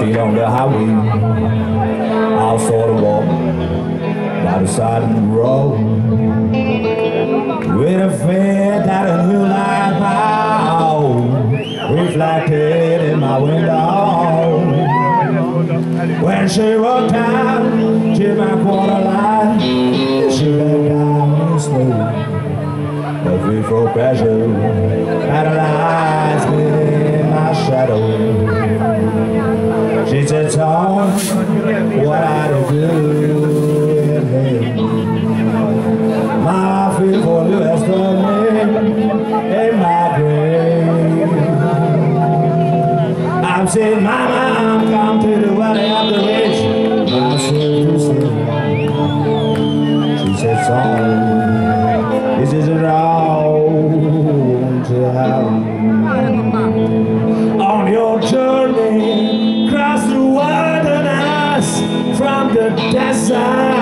feet on the highway. I'll sort of walk by the side of the road. With a fair that a new light power reflected in my window. When she walked out to my quarter line, she let down smooth. But free for pleasure, paralyzed Said, Tom, what I do hell. My fear for you has put me in my grave. I'm saying, Mama, the desert